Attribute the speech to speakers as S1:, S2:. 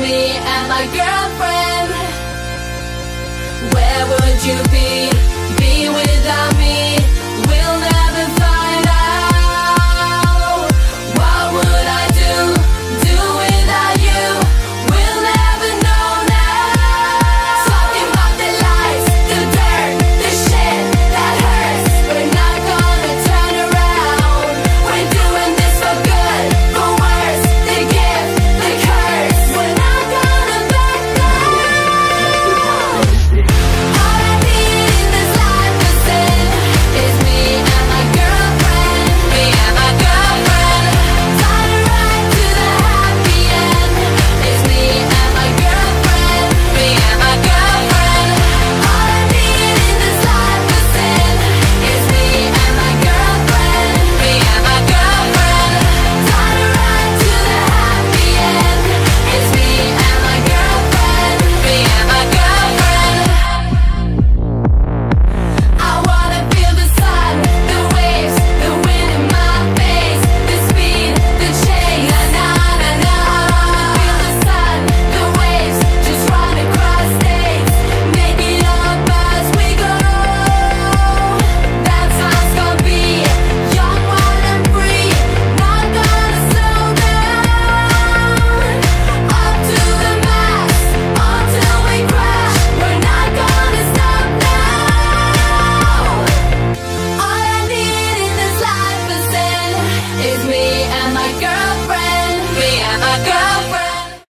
S1: me and my girlfriend. Where would you be?